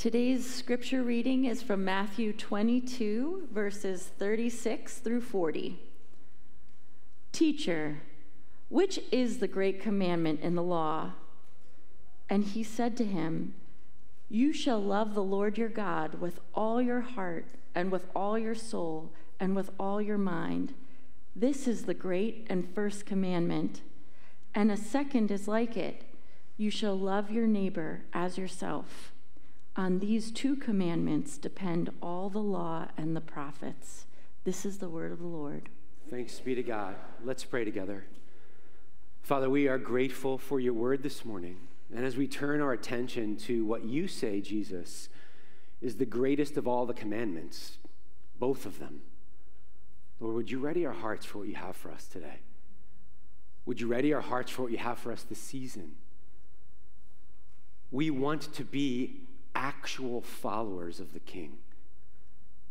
Today's scripture reading is from Matthew 22, verses 36 through 40. Teacher, which is the great commandment in the law? And he said to him, You shall love the Lord your God with all your heart, and with all your soul, and with all your mind. This is the great and first commandment. And a second is like it you shall love your neighbor as yourself. On these two commandments depend all the law and the prophets. This is the word of the Lord. Thanks be to God. Let's pray together. Father, we are grateful for your word this morning. And as we turn our attention to what you say, Jesus, is the greatest of all the commandments, both of them. Lord, would you ready our hearts for what you have for us today? Would you ready our hearts for what you have for us this season? We want to be actual followers of the King,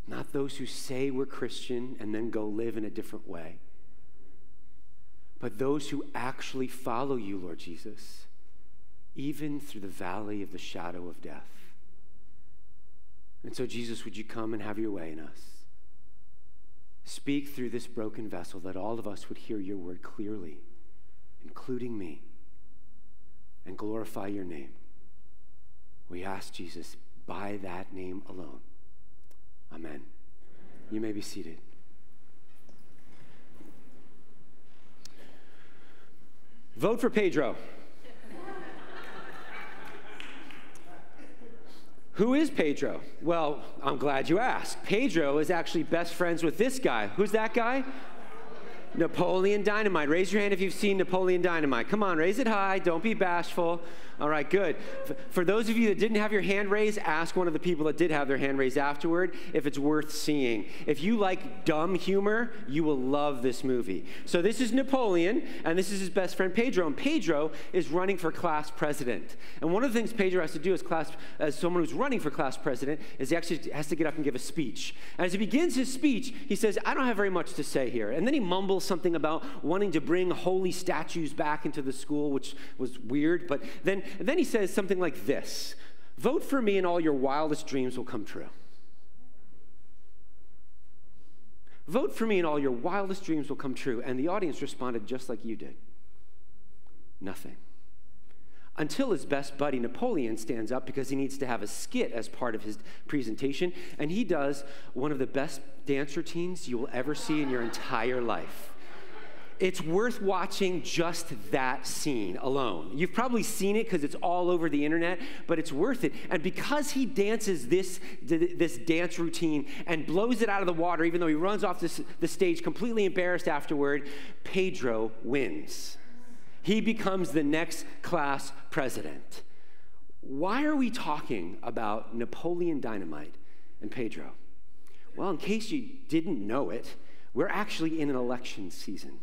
not those who say we're Christian and then go live in a different way, but those who actually follow you, Lord Jesus, even through the valley of the shadow of death. And so, Jesus, would you come and have your way in us? Speak through this broken vessel that all of us would hear your word clearly, including me, and glorify your name. We ask Jesus by that name alone. Amen. You may be seated. Vote for Pedro. Who is Pedro? Well, I'm glad you asked. Pedro is actually best friends with this guy. Who's that guy? Napoleon Dynamite. Raise your hand if you've seen Napoleon Dynamite. Come on, raise it high. Don't be bashful. All right, good. For those of you that didn't have your hand raised, ask one of the people that did have their hand raised afterward if it's worth seeing. If you like dumb humor, you will love this movie. So, this is Napoleon, and this is his best friend Pedro. And Pedro is running for class president. And one of the things Pedro has to do as, class, as someone who's running for class president is he actually has to get up and give a speech. And as he begins his speech, he says, I don't have very much to say here. And then he mumbles something about wanting to bring holy statues back into the school, which was weird. But then and then he says something like this Vote for me, and all your wildest dreams will come true. Vote for me, and all your wildest dreams will come true. And the audience responded just like you did nothing. Until his best buddy Napoleon stands up because he needs to have a skit as part of his presentation, and he does one of the best dance routines you will ever see in your entire life. It's worth watching just that scene alone. You've probably seen it because it's all over the internet, but it's worth it. And because he dances this, this dance routine and blows it out of the water, even though he runs off this, the stage completely embarrassed afterward, Pedro wins. He becomes the next class president. Why are we talking about Napoleon Dynamite and Pedro? Well, in case you didn't know it, we're actually in an election season.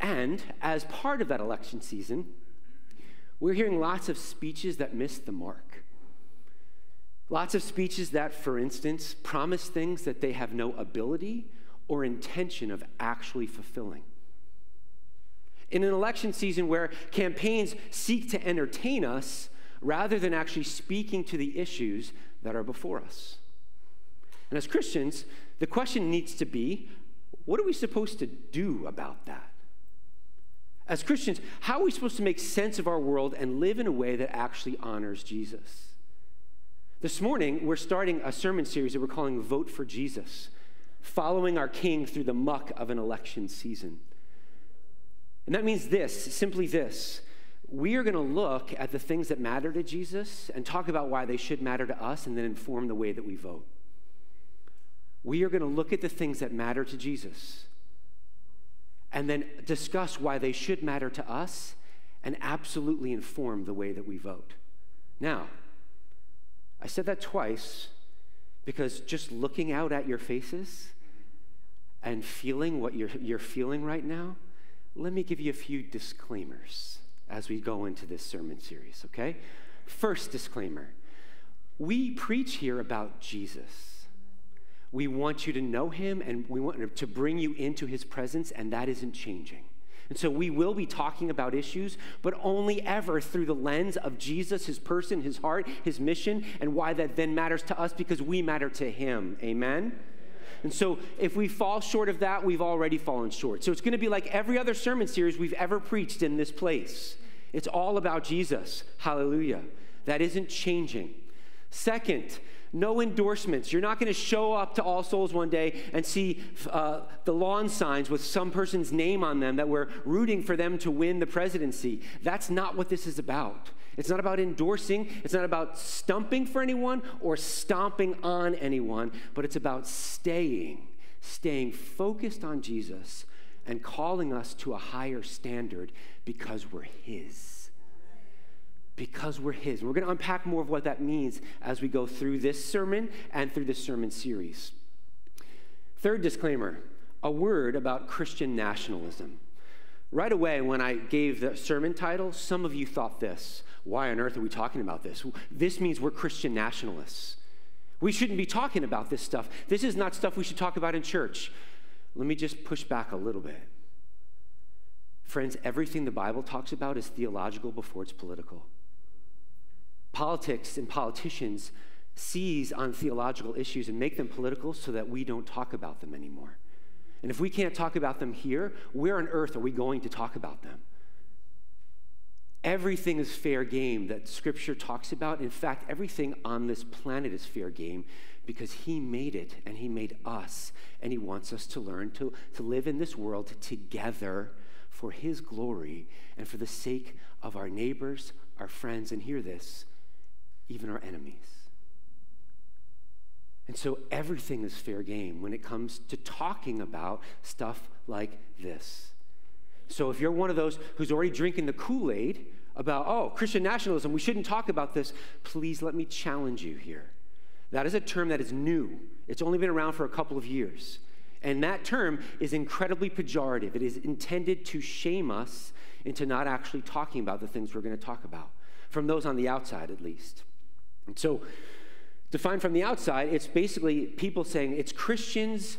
And as part of that election season, we're hearing lots of speeches that miss the mark. Lots of speeches that, for instance, promise things that they have no ability or intention of actually fulfilling. In an election season where campaigns seek to entertain us rather than actually speaking to the issues that are before us. And as Christians, the question needs to be what are we supposed to do about that? As Christians, how are we supposed to make sense of our world and live in a way that actually honors Jesus? This morning, we're starting a sermon series that we're calling Vote for Jesus, following our King through the muck of an election season. And that means this simply this. We are going to look at the things that matter to Jesus and talk about why they should matter to us and then inform the way that we vote. We are going to look at the things that matter to Jesus and then discuss why they should matter to us and absolutely inform the way that we vote. Now, I said that twice because just looking out at your faces and feeling what you're, you're feeling right now, let me give you a few disclaimers as we go into this sermon series, okay? First disclaimer we preach here about Jesus. We want you to know him and we want to bring you into his presence, and that isn't changing. And so we will be talking about issues, but only ever through the lens of Jesus, his person, his heart, his mission, and why that then matters to us because we matter to him. Amen? And so if we fall short of that, we've already fallen short. So it's going to be like every other sermon series we've ever preached in this place. It's all about Jesus. Hallelujah. That isn't changing. Second, no endorsements. You're not going to show up to All Souls one day and see uh, the lawn signs with some person's name on them that we're rooting for them to win the presidency. That's not what this is about. It's not about endorsing, it's not about stumping for anyone or stomping on anyone, but it's about staying, staying focused on Jesus and calling us to a higher standard because we're His because we're His. We're going to unpack more of what that means as we go through this sermon and through this sermon series. Third disclaimer a word about Christian nationalism. Right away, when I gave the sermon title, some of you thought this why on earth are we talking about this? This means we're Christian nationalists. We shouldn't be talking about this stuff. This is not stuff we should talk about in church. Let me just push back a little bit. Friends, everything the Bible talks about is theological before it's political politics and politicians seize on theological issues and make them political so that we don't talk about them anymore. And if we can't talk about them here, where on earth are we going to talk about them? Everything is fair game that Scripture talks about. In fact, everything on this planet is fair game because He made it and He made us. And He wants us to learn to, to live in this world together for His glory and for the sake of our neighbors, our friends, and hear this even our enemies. And so everything is fair game when it comes to talking about stuff like this. So if you're one of those who's already drinking the Kool Aid about, oh, Christian nationalism, we shouldn't talk about this, please let me challenge you here. That is a term that is new, it's only been around for a couple of years. And that term is incredibly pejorative. It is intended to shame us into not actually talking about the things we're going to talk about, from those on the outside at least. And so, defined from the outside, it's basically people saying it's Christians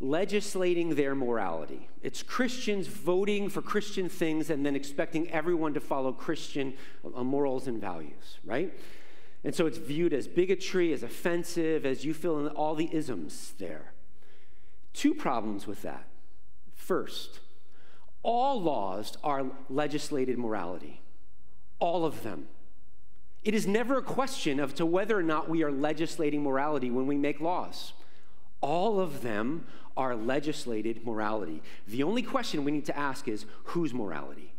legislating their morality. It's Christians voting for Christian things and then expecting everyone to follow Christian uh, morals and values, right? And so it's viewed as bigotry, as offensive, as you fill in all the isms there. Two problems with that. First, all laws are legislated morality, all of them. It is never a question of to whether or not we are legislating morality when we make laws. All of them are legislated morality. The only question we need to ask is whose morality?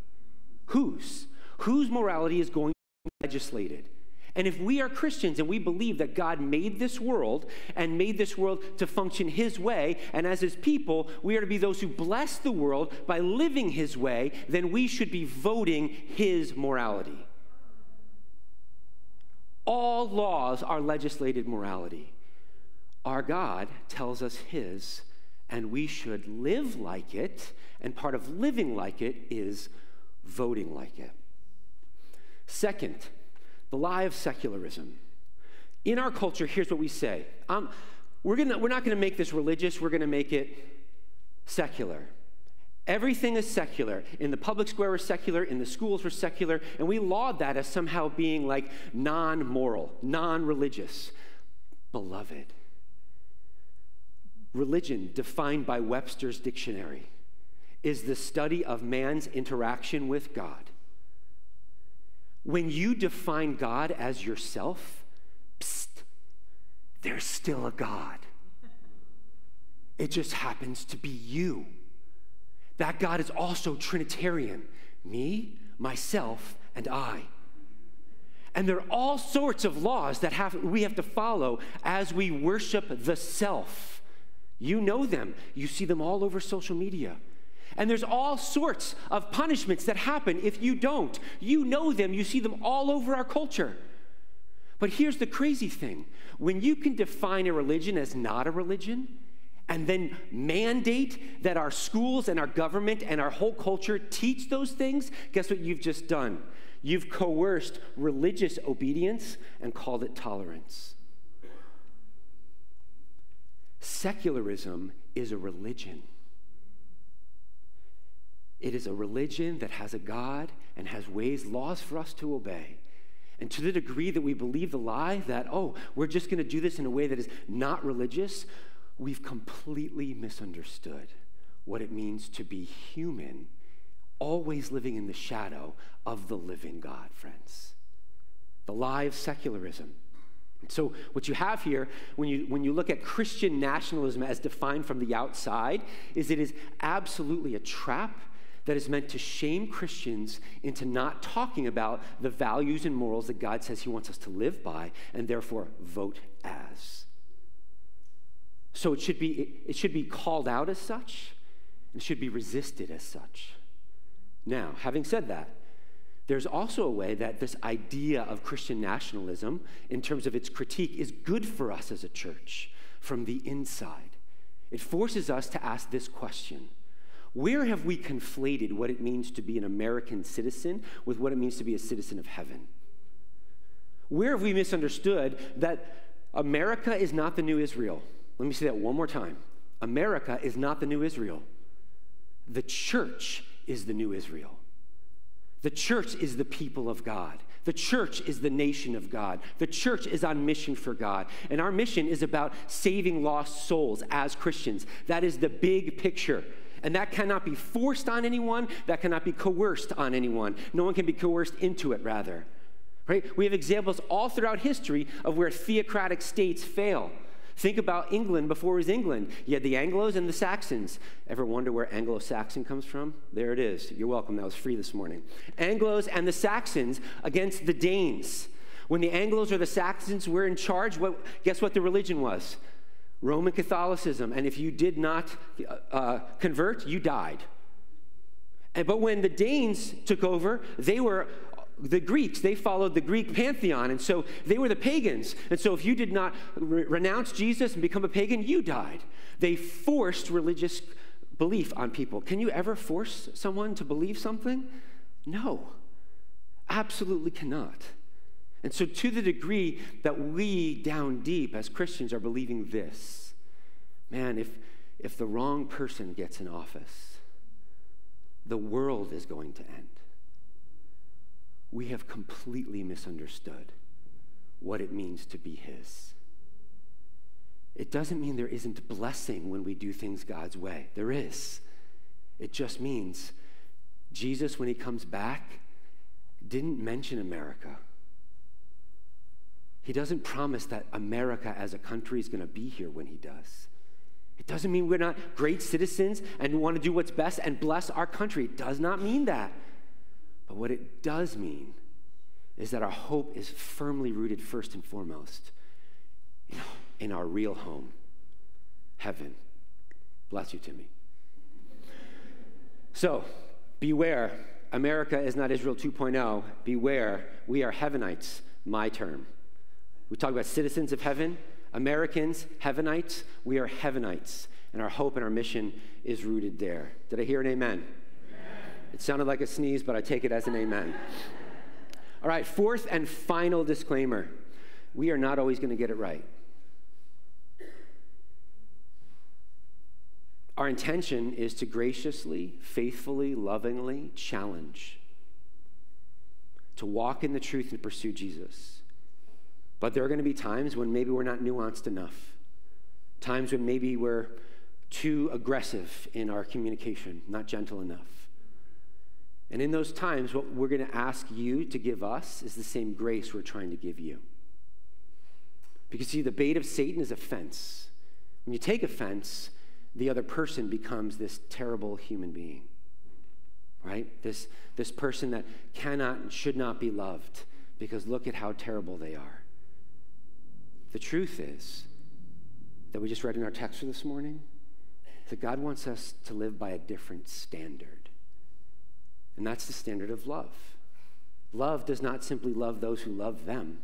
Whose? Whose morality is going to be legislated? And if we are Christians and we believe that God made this world and made this world to function His way, and as His people, we are to be those who bless the world by living His way, then we should be voting His morality. All laws are legislated morality. Our God tells us His, and we should live like it, and part of living like it is voting like it. Second, the lie of secularism. In our culture, here's what we say um, we're, gonna, we're not going to make this religious, we're going to make it secular. Everything is secular. In the public square, we're secular. In the schools, we're secular. And we laud that as somehow being like non moral, non religious. Beloved, religion, defined by Webster's dictionary, is the study of man's interaction with God. When you define God as yourself, psst, there's still a God. It just happens to be you. That God is also Trinitarian me, myself, and I. And there are all sorts of laws that have, we have to follow as we worship the self. You know them, you see them all over social media. And there's all sorts of punishments that happen if you don't. You know them, you see them all over our culture. But here's the crazy thing when you can define a religion as not a religion, and then mandate that our schools and our government and our whole culture teach those things, guess what you've just done? You've coerced religious obedience and called it tolerance. Secularism is a religion. It is a religion that has a God and has ways, laws for us to obey. And to the degree that we believe the lie that, oh, we're just going to do this in a way that is not religious, we've completely misunderstood what it means to be human, always living in the shadow of the living God, friends. The lie of secularism. So, what you have here, when you, when you look at Christian nationalism as defined from the outside, is it is absolutely a trap that is meant to shame Christians into not talking about the values and morals that God says He wants us to live by and therefore vote as. So it should be, it should be called out as such, and it should be resisted as such. Now, having said that, there's also a way that this idea of Christian nationalism, in terms of its critique, is good for us as a church from the inside. It forces us to ask this question Where have we conflated what it means to be an American citizen with what it means to be a citizen of heaven? Where have we misunderstood that America is not the new Israel? Let me say that one more time. America is not the new Israel. The church is the new Israel. The church is the people of God. The church is the nation of God. The church is on mission for God. And our mission is about saving lost souls as Christians. That is the big picture. And that cannot be forced on anyone, that cannot be coerced on anyone. No one can be coerced into it, rather. Right? We have examples all throughout history of where theocratic states fail. Think about England before it was England. You had the Anglos and the Saxons. Ever wonder where Anglo Saxon comes from? There it is. You're welcome. That was free this morning. Anglos and the Saxons against the Danes. When the Anglos or the Saxons were in charge, what, guess what the religion was? Roman Catholicism. And if you did not uh, uh convert, you died. And, but when the Danes took over, they were the Greeks, they followed the Greek pantheon, and so they were the pagans. And so if you did not re- renounce Jesus and become a pagan, you died. They forced religious belief on people. Can you ever force someone to believe something? No, absolutely cannot. And so, to the degree that we down deep as Christians are believing this, man, if, if the wrong person gets in office, the world is going to end we have completely misunderstood what it means to be His. It doesn't mean there isn't blessing when we do things God's way. There is. It just means Jesus, when He comes back, didn't mention America. He doesn't promise that America as a country is going to be here when He does. It doesn't mean we're not great citizens and want to do what's best and bless our country. It does not mean that. But what it does mean is that our hope is firmly rooted first and foremost in our real home, heaven. Bless you, Timmy. So, beware. America is not Israel 2.0. Beware. We are heavenites, my term. We talk about citizens of heaven, Americans, heavenites. We are heavenites, and our hope and our mission is rooted there. Did I hear an amen? It sounded like a sneeze, but I take it as an amen. All right, fourth and final disclaimer we are not always going to get it right. Our intention is to graciously, faithfully, lovingly challenge, to walk in the truth and pursue Jesus. But there are going to be times when maybe we're not nuanced enough, times when maybe we're too aggressive in our communication, not gentle enough. And in those times, what we're going to ask you to give us is the same grace we're trying to give you. Because, see, the bait of Satan is offense. When you take offense, the other person becomes this terrible human being, right? This, this person that cannot and should not be loved because look at how terrible they are. The truth is that we just read in our text for this morning that God wants us to live by a different standard. And that's the standard of love. Love does not simply love those who love them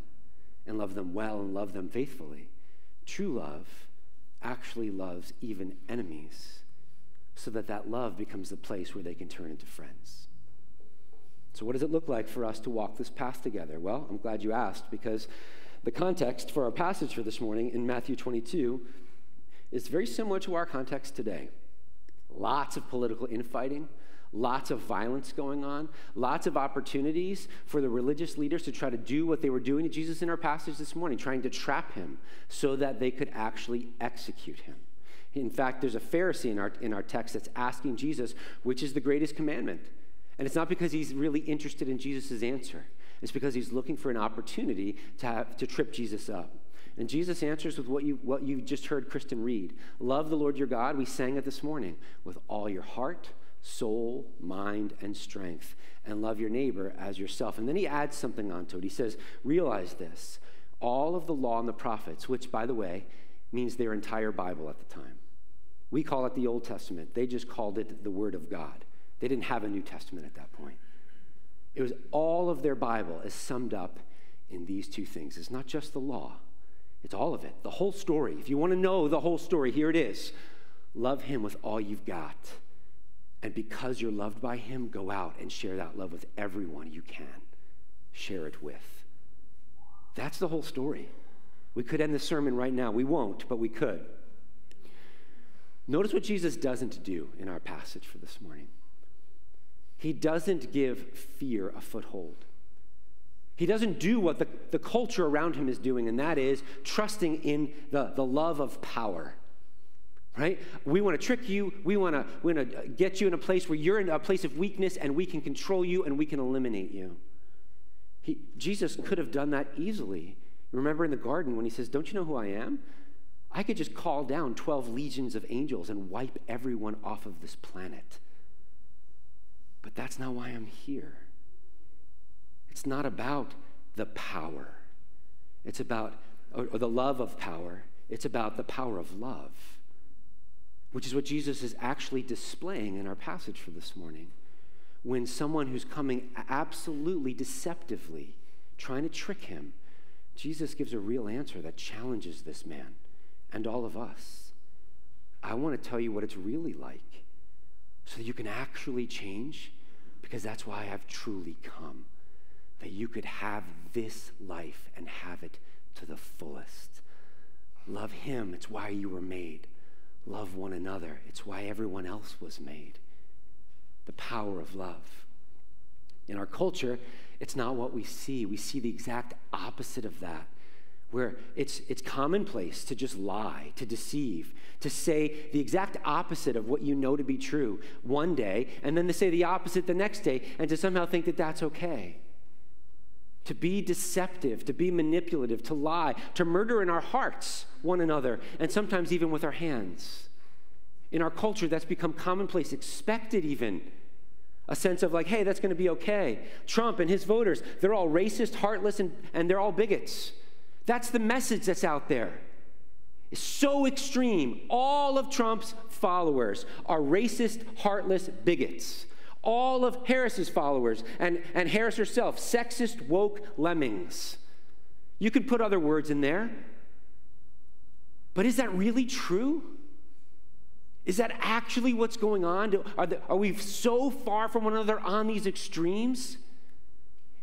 and love them well and love them faithfully. True love actually loves even enemies so that that love becomes the place where they can turn into friends. So, what does it look like for us to walk this path together? Well, I'm glad you asked because the context for our passage for this morning in Matthew 22 is very similar to our context today. Lots of political infighting, lots of violence going on, lots of opportunities for the religious leaders to try to do what they were doing to Jesus in our passage this morning, trying to trap him so that they could actually execute him. In fact, there's a Pharisee in our, in our text that's asking Jesus, which is the greatest commandment? And it's not because he's really interested in Jesus' answer. It's because he's looking for an opportunity to, have, to trip Jesus up. And Jesus answers with what you, what you just heard Kristen read Love the Lord your God. We sang it this morning with all your heart, soul, mind, and strength. And love your neighbor as yourself. And then he adds something onto it. He says, Realize this all of the law and the prophets, which, by the way, means their entire Bible at the time. We call it the Old Testament. They just called it the Word of God. They didn't have a New Testament at that point. It was all of their Bible is summed up in these two things. It's not just the law, it's all of it, the whole story. If you want to know the whole story, here it is love Him with all you've got. And because you're loved by Him, go out and share that love with everyone you can. Share it with. That's the whole story. We could end the sermon right now. We won't, but we could. Notice what Jesus doesn't do in our passage for this morning. He doesn't give fear a foothold. He doesn't do what the, the culture around him is doing, and that is trusting in the, the love of power. Right? We want to trick you. We want to we want to get you in a place where you're in a place of weakness and we can control you and we can eliminate you. He, Jesus could have done that easily. Remember in the garden when he says, Don't you know who I am? I could just call down 12 legions of angels and wipe everyone off of this planet. But that's not why I'm here. It's not about the power, it's about, or, or the love of power, it's about the power of love, which is what Jesus is actually displaying in our passage for this morning. When someone who's coming absolutely deceptively, trying to trick him, Jesus gives a real answer that challenges this man and all of us. I want to tell you what it's really like so that you can actually change because that's why I've truly come. That you could have this life and have it to the fullest. Love Him, it's why you were made. Love one another, it's why everyone else was made. The power of love. In our culture, it's not what we see. We see the exact opposite of that where it's, it's commonplace to just lie, to deceive, to say the exact opposite of what you know to be true one day, and then to say the opposite the next day, and to somehow think that that's okay. To be deceptive, to be manipulative, to lie, to murder in our hearts one another, and sometimes even with our hands. In our culture, that's become commonplace, expected even. A sense of like, hey, that's going to be okay. Trump and his voters, they're all racist, heartless, and, and they're all bigots. That's the message that's out there. It's so extreme. All of Trump's followers are racist, heartless bigots. All of Harris's followers, and, and Harris herself, sexist, woke lemmings. You could put other words in there. But is that really true? Is that actually what's going on? Are, the, are we so far from one another on these extremes?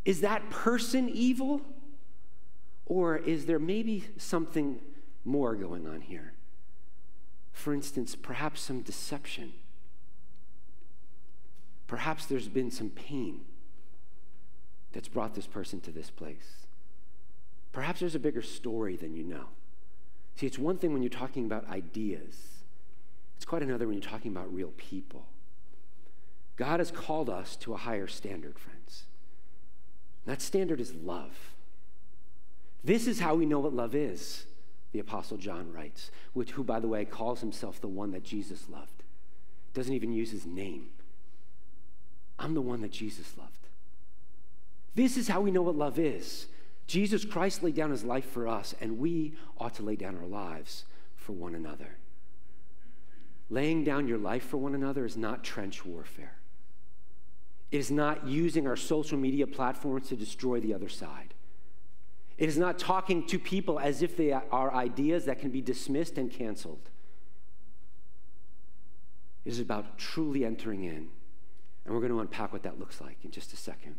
Is that person evil? Or is there maybe something more going on here? For instance, perhaps some deception. Perhaps there's been some pain that's brought this person to this place. Perhaps there's a bigger story than you know. See, it's one thing when you're talking about ideas, it's quite another when you're talking about real people. God has called us to a higher standard, friends. That standard is love. This is how we know what love is, the Apostle John writes, which, who, by the way, calls himself the one that Jesus loved. Doesn't even use his name. I'm the one that Jesus loved. This is how we know what love is. Jesus Christ laid down his life for us, and we ought to lay down our lives for one another. Laying down your life for one another is not trench warfare. It is not using our social media platforms to destroy the other side. It is not talking to people as if they are ideas that can be dismissed and canceled. It is about truly entering in. And we're going to unpack what that looks like in just a second.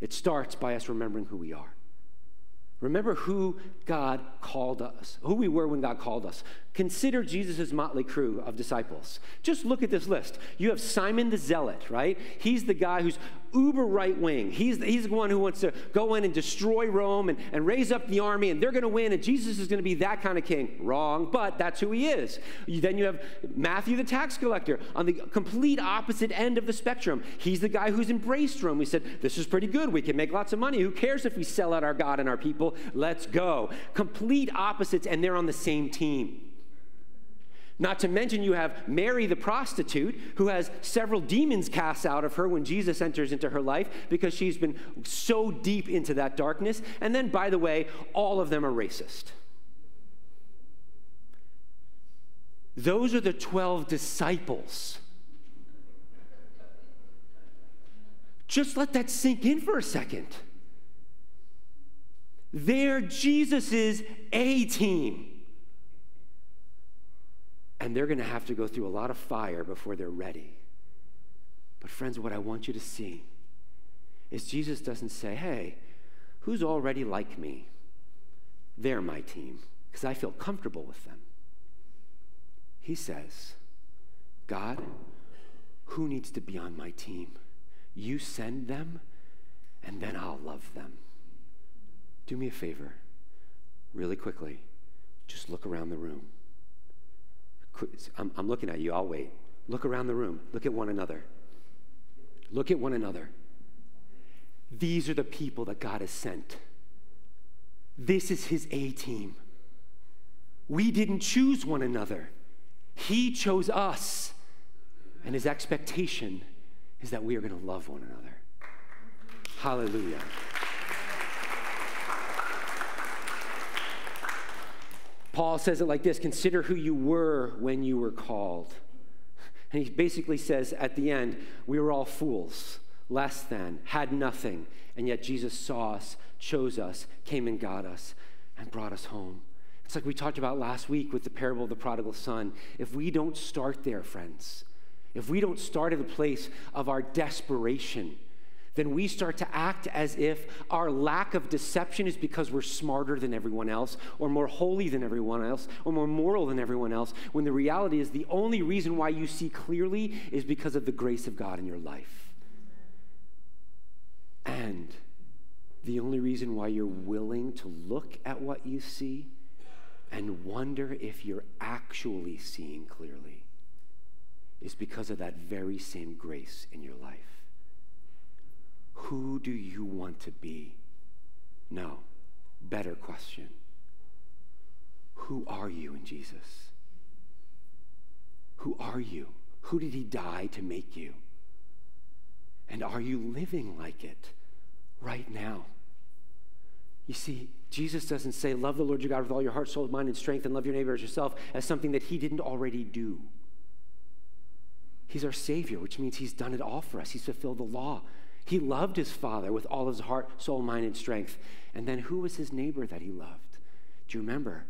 It starts by us remembering who we are. Remember who God called us, who we were when God called us. Consider Jesus' motley crew of disciples. Just look at this list. You have Simon the Zealot, right? He's the guy who's uber right wing. He's, he's the one who wants to go in and destroy Rome and, and raise up the army, and they're going to win, and Jesus is going to be that kind of king. Wrong, but that's who he is. Then you have Matthew the tax collector on the complete opposite end of the spectrum. He's the guy who's embraced Rome. We said, This is pretty good. We can make lots of money. Who cares if we sell out our God and our people? Let's go. Complete opposites, and they're on the same team. Not to mention, you have Mary the prostitute, who has several demons cast out of her when Jesus enters into her life because she's been so deep into that darkness. And then, by the way, all of them are racist. Those are the 12 disciples. Just let that sink in for a second. They're Jesus's A team. And they're going to have to go through a lot of fire before they're ready. But, friends, what I want you to see is Jesus doesn't say, hey, who's already like me? They're my team, because I feel comfortable with them. He says, God, who needs to be on my team? You send them, and then I'll love them. Do me a favor, really quickly, just look around the room. I'm, I'm looking at you, I'll wait. Look around the room, look at one another. Look at one another. These are the people that God has sent. This is his A team. We didn't choose one another, he chose us. And his expectation is that we are going to love one another. Hallelujah. Paul says it like this Consider who you were when you were called. And he basically says at the end, we were all fools, less than, had nothing, and yet Jesus saw us, chose us, came and got us, and brought us home. It's like we talked about last week with the parable of the prodigal son. If we don't start there, friends, if we don't start at the place of our desperation, then we start to act as if our lack of deception is because we're smarter than everyone else, or more holy than everyone else, or more moral than everyone else, when the reality is the only reason why you see clearly is because of the grace of God in your life. And the only reason why you're willing to look at what you see and wonder if you're actually seeing clearly is because of that very same grace in your life. Who do you want to be? No. Better question. Who are you in Jesus? Who are you? Who did he die to make you? And are you living like it right now? You see, Jesus doesn't say, Love the Lord your God with all your heart, soul, mind, and strength, and love your neighbor as yourself as something that he didn't already do. He's our Savior, which means he's done it all for us. He's fulfilled the law. He loved his father with all his heart, soul, mind, and strength. And then who was his neighbor that he loved? Do you remember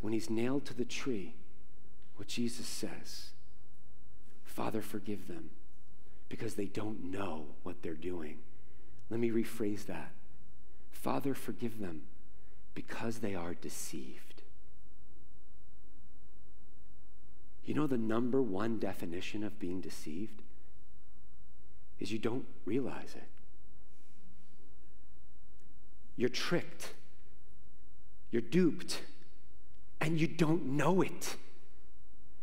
when he's nailed to the tree, what Jesus says? Father, forgive them because they don't know what they're doing. Let me rephrase that. Father, forgive them because they are deceived. You know the number one definition of being deceived? Is you don't realize it. You're tricked, you're duped, and you don't know it.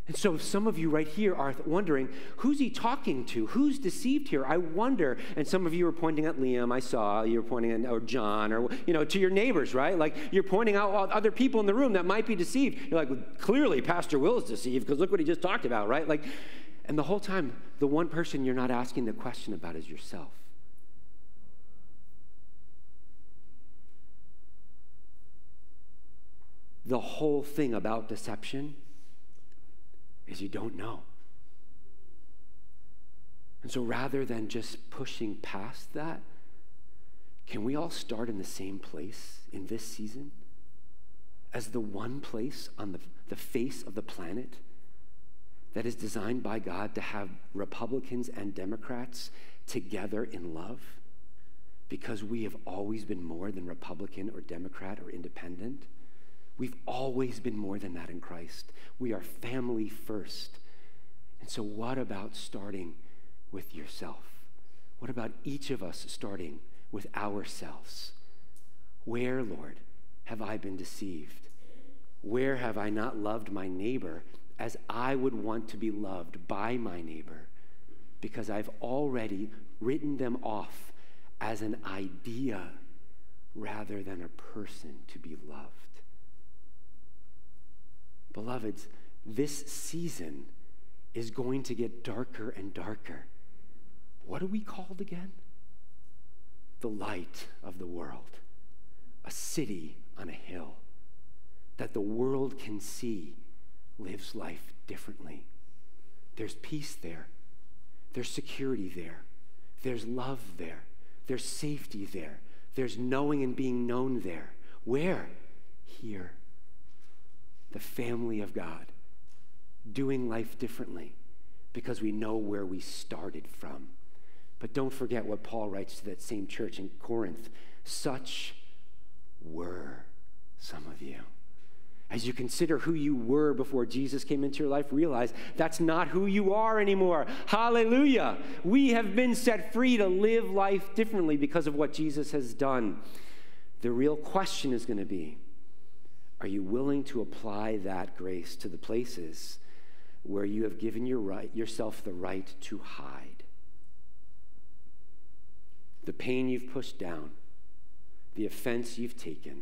And so, some of you right here are wondering, who's he talking to? Who's deceived here? I wonder. And some of you are pointing at Liam, I saw. You're pointing at, or John, or, you know, to your neighbors, right? Like, you're pointing out other people in the room that might be deceived. You're like, clearly, Pastor Will is deceived because look what he just talked about, right? Like, and the whole time, the one person you're not asking the question about is yourself. The whole thing about deception is you don't know. And so rather than just pushing past that, can we all start in the same place in this season as the one place on the, the face of the planet? That is designed by God to have Republicans and Democrats together in love? because we have always been more than Republican or Democrat or independent. We've always been more than that in Christ. We are family first. And so, what about starting with yourself? What about each of us starting with ourselves? Where, Lord, have I been deceived? Where have I not loved my neighbor as I would want to be loved by my neighbor? Because I've already written them off as an idea rather than a person to be loved. Beloveds, this season is going to get darker and darker. What are we called again? The light of the world, a city on a hill that the world can see lives life differently. There's peace there, there's security there, there's love there, there's safety there, there's knowing and being known there. Where? Here. The family of God, doing life differently because we know where we started from. But don't forget what Paul writes to that same church in Corinth. Such were some of you. As you consider who you were before Jesus came into your life, realize that's not who you are anymore. Hallelujah. We have been set free to live life differently because of what Jesus has done. The real question is going to be are you willing to apply that grace to the places where you have given your right, yourself the right to hide? the pain you've pushed down, the offense you've taken,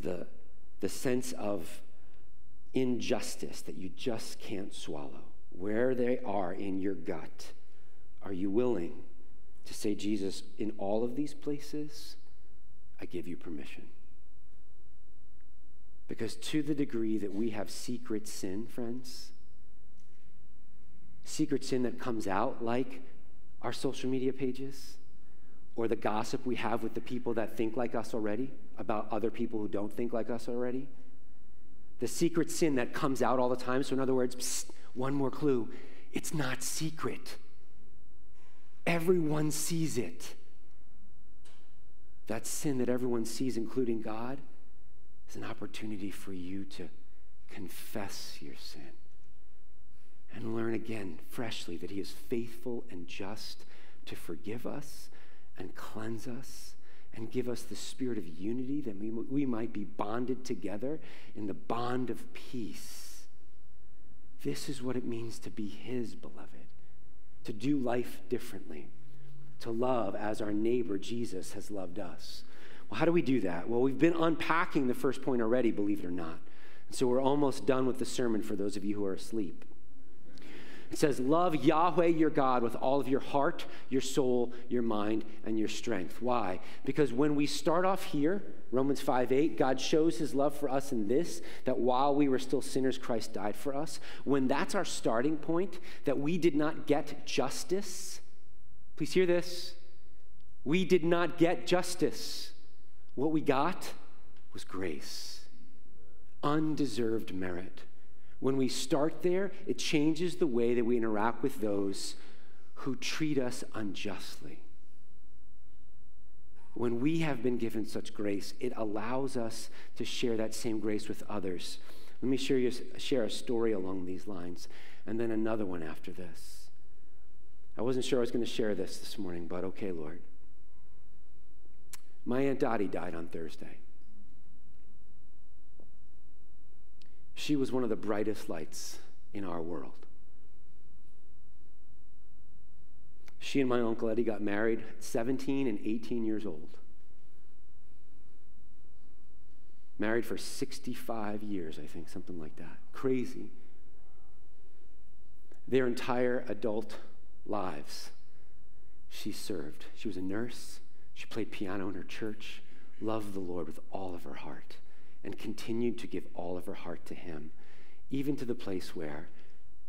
the, the sense of injustice that you just can't swallow, where they are in your gut, are you willing to say, Jesus, in all of these places, I give you permission? Because to the degree that we have secret sin, friends, secret sin that comes out like our social media pages or the gossip we have with the people that think like us already about other people who don't think like us already. The secret sin that comes out all the time. So, in other words, psst, one more clue it's not secret, everyone sees it. That sin that everyone sees, including God, is an opportunity for you to confess your sin and learn again freshly that He is faithful and just to forgive us and cleanse us and give us the spirit of unity that we, we might be bonded together in the bond of peace. This is what it means to be His beloved, to do life differently, to love as our neighbor Jesus has loved us. Well, how do we do that? Well, we've been unpacking the first point already, believe it or not. So we're almost done with the sermon for those of you who are asleep. It says, Love Yahweh your God with all of your heart, your soul, your mind, and your strength. Why? Because when we start off here, Romans 5 8, God shows his love for us in this, that while we were still sinners, Christ died for us. When that's our starting point, that we did not get justice, please hear this. We did not get justice. What we got was grace, undeserved merit. When we start there, it changes the way that we interact with those who treat us unjustly. When we have been given such grace, it allows us to share that same grace with others. Let me share, you, share a story along these lines, and then another one after this. I wasn't sure I was going to share this this morning, but okay, Lord. My Aunt Dottie died on Thursday. She was one of the brightest lights in our world. She and my Uncle Eddie got married 17 and 18 years old. Married for 65 years, I think, something like that. Crazy. Their entire adult lives, she served. She was a nurse. She played piano in her church, loved the Lord with all of her heart and continued to give all of her heart to him, even to the place where,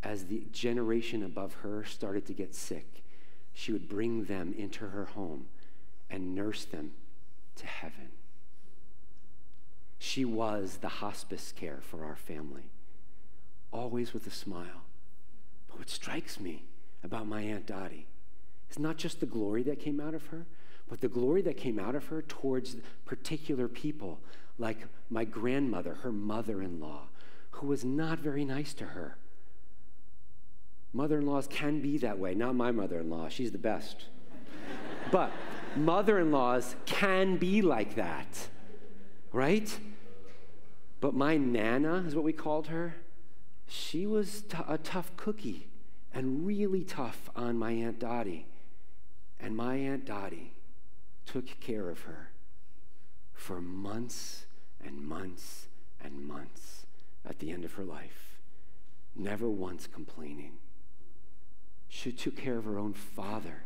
as the generation above her started to get sick, she would bring them into her home and nurse them to heaven. She was the hospice care for our family, always with a smile. But what strikes me about my Aunt Dottie is not just the glory that came out of her, but the glory that came out of her towards particular people, like my grandmother, her mother in law, who was not very nice to her. Mother in laws can be that way. Not my mother in law, she's the best. but mother in laws can be like that, right? But my Nana is what we called her. She was t- a tough cookie and really tough on my Aunt Dottie. And my Aunt Dottie took care of her for months and months and months at the end of her life, never once complaining. She took care of her own father,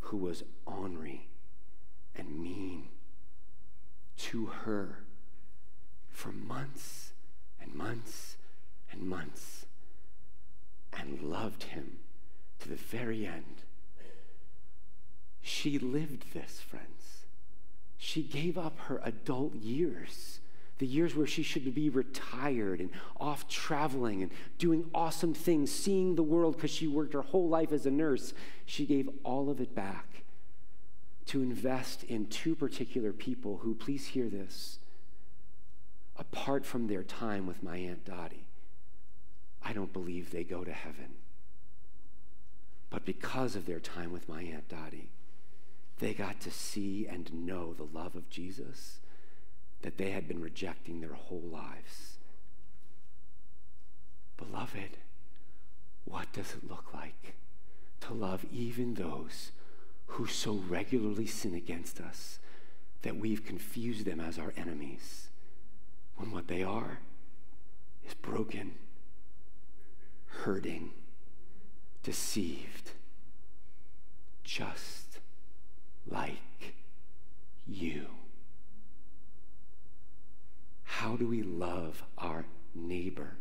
who was ornery and mean to her for months and months and months and loved him to the very end. She lived this, friends. She gave up her adult years, the years where she should be retired and off traveling and doing awesome things, seeing the world because she worked her whole life as a nurse. She gave all of it back to invest in two particular people who, please hear this, apart from their time with my Aunt Dottie, I don't believe they go to heaven. But because of their time with my Aunt Dottie, they got to see and know the love of Jesus that they had been rejecting their whole lives. Beloved, what does it look like to love even those who so regularly sin against us that we've confused them as our enemies when what they are is broken, hurting, deceived, just like you. How do we love our neighbor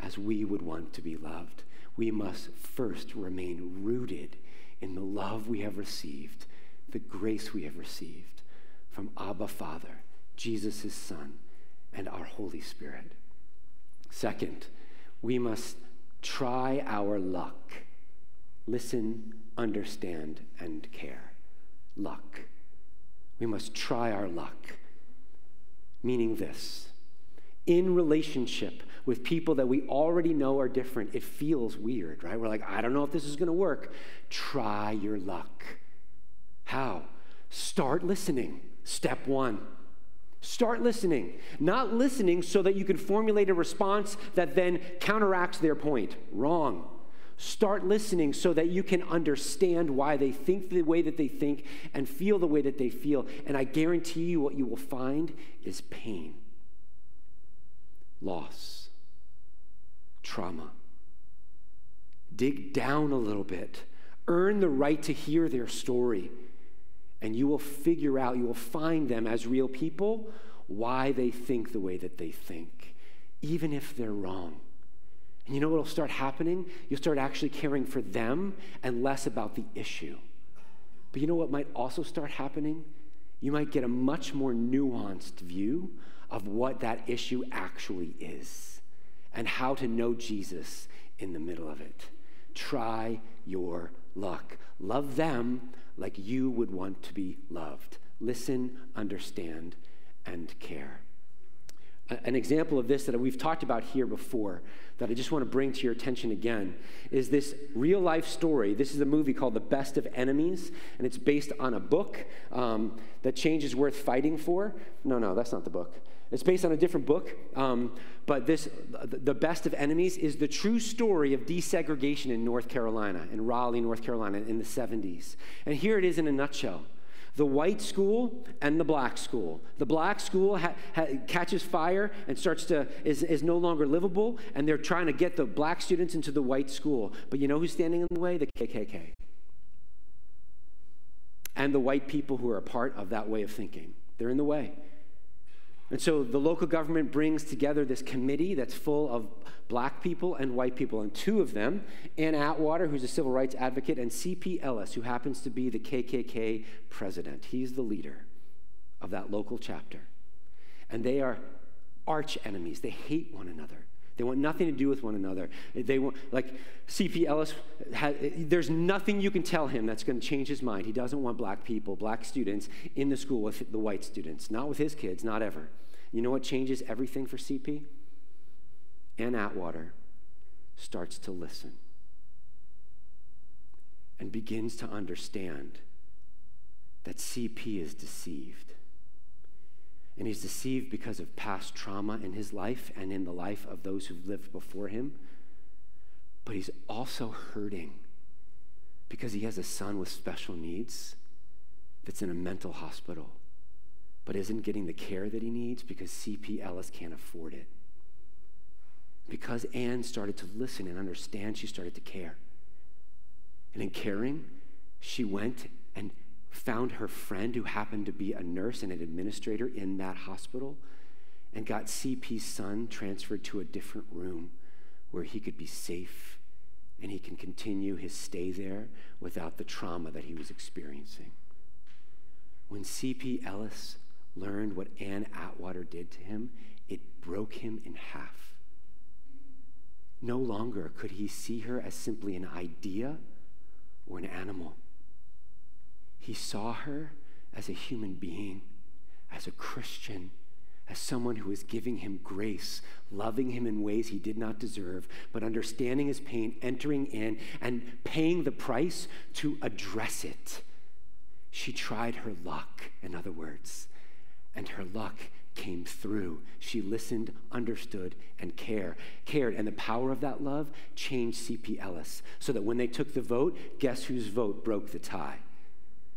as we would want to be loved? We must first remain rooted in the love we have received, the grace we have received from Abba Father, Jesus, his Son, and our Holy Spirit. Second, we must try our luck. Listen, understand, and care. Luck. We must try our luck. Meaning this in relationship with people that we already know are different, it feels weird, right? We're like, I don't know if this is going to work. Try your luck. How? Start listening. Step one. Start listening. Not listening so that you can formulate a response that then counteracts their point. Wrong. Start listening so that you can understand why they think the way that they think and feel the way that they feel. And I guarantee you, what you will find is pain, loss, trauma. Dig down a little bit, earn the right to hear their story and you will figure out, you will find them as real people, why they think the way that they think, even if they're wrong. And you know what will start happening? You'll start actually caring for them and less about the issue. But you know what might also start happening? You might get a much more nuanced view of what that issue actually is and how to know Jesus in the middle of it. Try your luck. Love them like you would want to be loved. Listen, understand, and care. An example of this that we've talked about here before, that I just want to bring to your attention again, is this real life story. This is a movie called The Best of Enemies, and it's based on a book um, that change is worth fighting for. No, no, that's not the book. It's based on a different book, um, but this, The Best of Enemies, is the true story of desegregation in North Carolina, in Raleigh, North Carolina, in the 70s. And here it is in a nutshell the white school and the black school. The black school ha- ha- catches fire and starts to is, is no longer livable, and they're trying to get the black students into the white school. But you know who's standing in the way? The KKK. And the white people who are a part of that way of thinking. They're in the way. And so the local government brings together this committee that's full of black people and white people. And two of them, Ann Atwater, who's a civil rights advocate, and C.P. Ellis, who happens to be the KKK president. He's the leader of that local chapter. And they are arch enemies. They hate one another. They want nothing to do with one another. They want, like C.P. Ellis, had, there's nothing you can tell him that's going to change his mind. He doesn't want black people, black students in the school with the white students, not with his kids, not ever. You know what changes everything for CP? Ann Atwater starts to listen and begins to understand that CP is deceived. And he's deceived because of past trauma in his life and in the life of those who've lived before him. But he's also hurting because he has a son with special needs that's in a mental hospital, but isn't getting the care that he needs because C.P. Ellis can't afford it. Because Ann started to listen and understand, she started to care. And in caring, she went and found her friend who happened to be a nurse and an administrator in that hospital and got CP's son transferred to a different room where he could be safe and he can continue his stay there without the trauma that he was experiencing. When CP Ellis learned what Ann Atwater did to him, it broke him in half. No longer could he see her as simply an idea or an animal. He saw her as a human being, as a Christian, as someone who was giving him grace, loving him in ways he did not deserve, but understanding his pain, entering in, and paying the price to address it. She tried her luck, in other words, and her luck came through. She listened, understood, and care, cared. And the power of that love changed C.P. Ellis so that when they took the vote, guess whose vote broke the tie?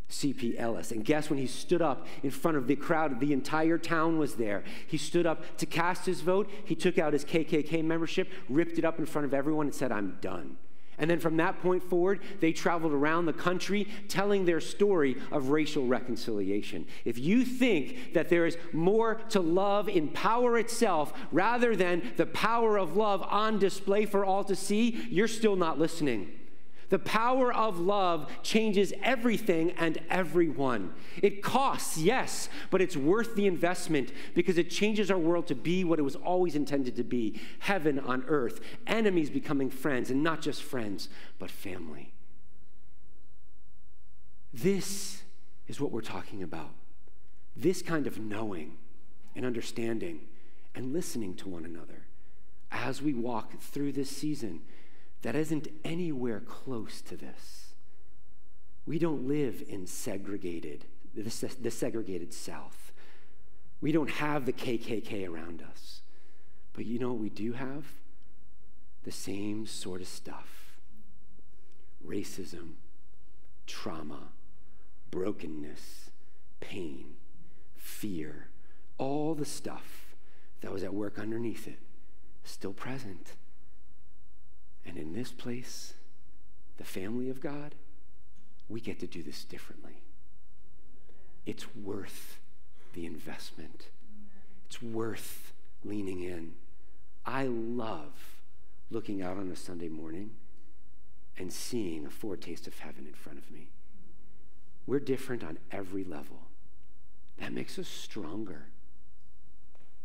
C.P. Ellis. And guess when he stood up in front of the crowd, the entire town was there. He stood up to cast his vote. He took out his KKK membership, ripped it up in front of everyone, and said, I'm done. And then from that point forward, they traveled around the country telling their story of racial reconciliation. If you think that there is more to love in power itself rather than the power of love on display for all to see, you're still not listening. The power of love changes everything and everyone. It costs, yes, but it's worth the investment because it changes our world to be what it was always intended to be heaven on earth, enemies becoming friends, and not just friends, but family. This is what we're talking about. This kind of knowing and understanding and listening to one another as we walk through this season that isn't anywhere close to this. We don't live in segregated, the, segregated South. We don't have the KKK around us. But you know what we do have? The same sort of stuff racism, trauma, brokenness, pain, fear, all the stuff that was at work underneath it, still present. And in this place, the family of God, we get to do this differently. It's worth the investment, it's worth leaning in. I love looking out on a Sunday morning and seeing a foretaste of heaven in front of me. We're different on every level. That makes us stronger.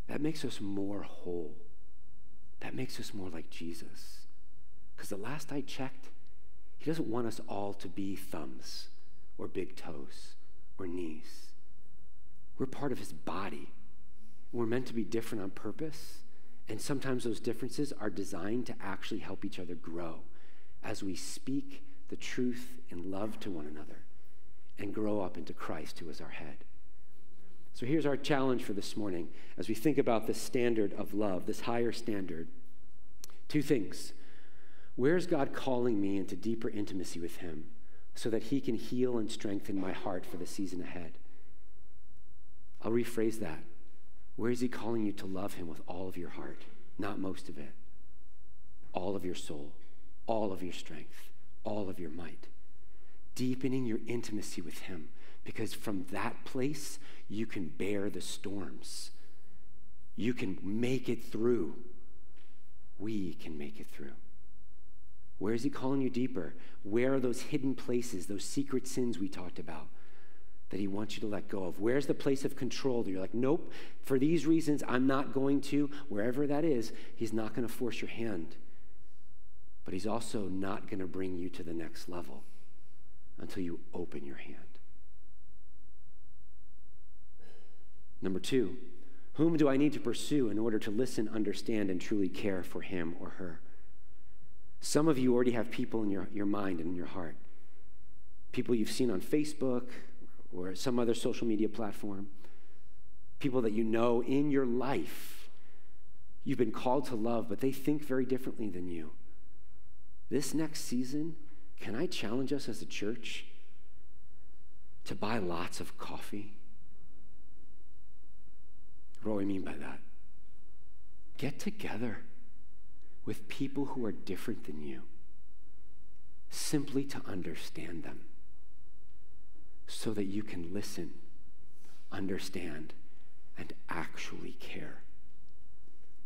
That makes us more whole. That makes us more like Jesus. Because the last I checked, he doesn't want us all to be thumbs or big toes or knees. We're part of his body. We're meant to be different on purpose. And sometimes those differences are designed to actually help each other grow as we speak the truth in love to one another and grow up into Christ, who is our head. So here's our challenge for this morning as we think about this standard of love, this higher standard. Two things. Where's God calling me into deeper intimacy with Him so that He can heal and strengthen my heart for the season ahead? I'll rephrase that. Where is He calling you to love Him with all of your heart? Not most of it. All of your soul, all of your strength, all of your might. Deepening your intimacy with Him because from that place you can bear the storms. You can make it through. We can make it through. Where is He calling you deeper? Where are those hidden places, those secret sins we talked about? that He wants you to let go of? Where's the place of control that you're like, nope, for these reasons, I'm not going to? Wherever that is, He's not going to force your hand. But He's also not going to bring you to the next level until you open your hand. Number two, whom do I need to pursue in order to listen, understand, and truly care for him or her? Some of you already have people in your, your mind and in your heart. People you've seen on Facebook or some other social media platform. People that you know in your life. You've been called to love, but they think very differently than you. This next season, can I challenge us as a church to buy lots of coffee? What do I mean by that? Get together with people who are different than you simply to understand them so that you can listen, understand, and actually care.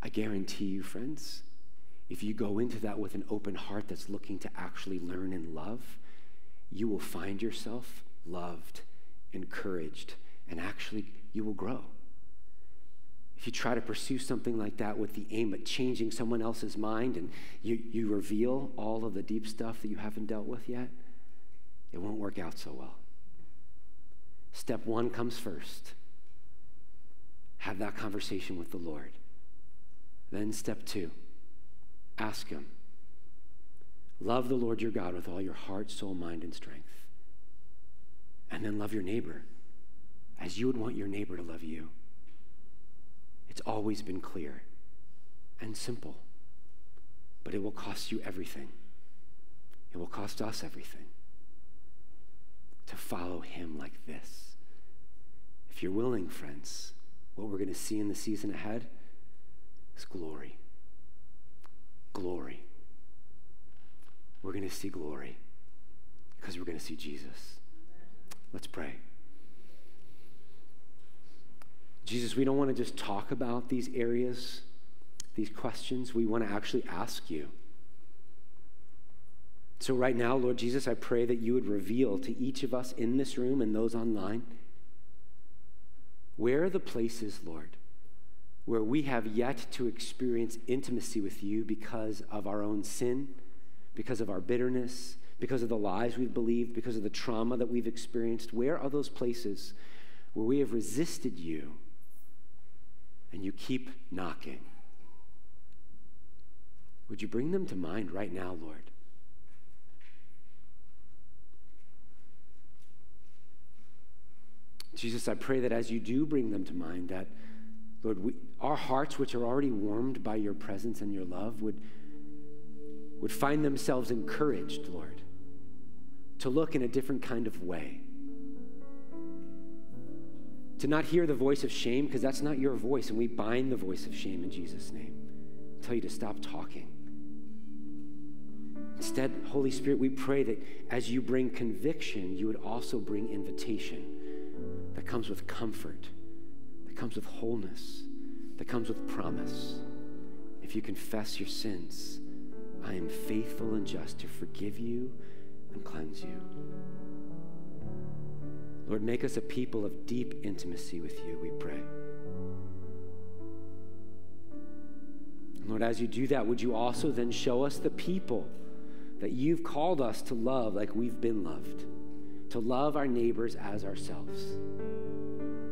I guarantee you, friends, if you go into that with an open heart that's looking to actually learn and love, you will find yourself loved, encouraged, and actually you will grow. If you try to pursue something like that with the aim at changing someone else's mind and you, you reveal all of the deep stuff that you haven't dealt with yet, it won't work out so well. Step one comes first. Have that conversation with the Lord. Then, step two, ask Him. Love the Lord your God with all your heart, soul, mind, and strength. And then love your neighbor as you would want your neighbor to love you. It's always been clear and simple, but it will cost you everything. It will cost us everything to follow him like this. If you're willing, friends, what we're going to see in the season ahead is glory. Glory. We're going to see glory because we're going to see Jesus. Let's pray. Jesus, we don't want to just talk about these areas, these questions. We want to actually ask you. So, right now, Lord Jesus, I pray that you would reveal to each of us in this room and those online where are the places, Lord, where we have yet to experience intimacy with you because of our own sin, because of our bitterness, because of the lies we've believed, because of the trauma that we've experienced? Where are those places where we have resisted you? And you keep knocking. Would you bring them to mind right now, Lord? Jesus, I pray that as you do bring them to mind, that, Lord, we, our hearts, which are already warmed by your presence and your love, would, would find themselves encouraged, Lord, to look in a different kind of way to not hear the voice of shame, because that's not your voice, and we bind the voice of shame in Jesus' name. I tell you to stop talking. Instead, Holy Spirit, we pray that as you bring conviction, you would also bring invitation that comes with comfort, that comes with wholeness, that comes with promise. If you confess your sins, I am faithful and just to forgive you and cleanse you. Lord, make us a people of deep intimacy with you, we pray. Lord, as you do that, would you also then show us the people that you've called us to love like we've been loved, to love our neighbors as ourselves?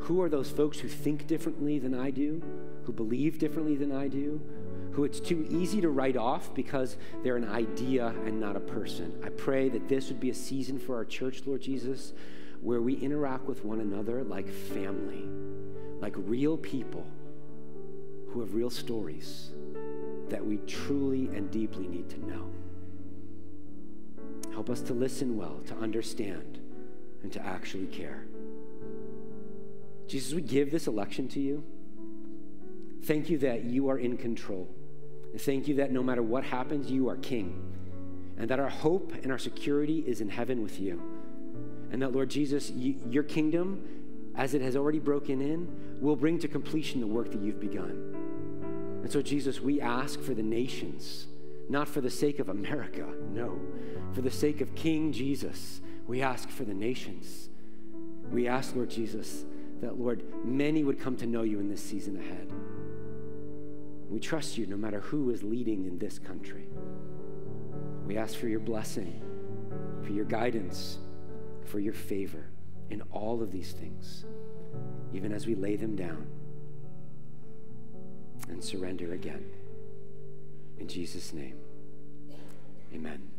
Who are those folks who think differently than I do, who believe differently than I do, who it's too easy to write off because they're an idea and not a person? I pray that this would be a season for our church, Lord Jesus, where we interact with one another like family, like real people who have real stories that we truly and deeply need to know. Help us to listen well, to understand, and to actually care. Jesus, we give this election to you. Thank you that you are in control. Thank you that no matter what happens, you are king, and that our hope and our security is in heaven with you. And that, Lord Jesus, you, your kingdom, as it has already broken in, will bring to completion the work that you've begun. And so, Jesus, we ask for the nations, not for the sake of America, no, for the sake of King Jesus, we ask for the nations We ask, Lord Jesus, that, Lord, many would come to know you in this season ahead. We trust you no matter who is leading in this country. We ask for your blessing, for your guidance, for your favor in all of these things, even as we lay them down and surrender again. In Jesus' name, amen.